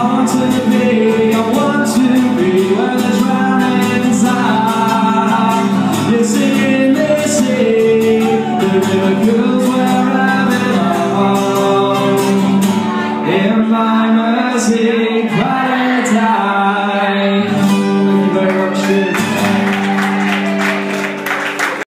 hard to make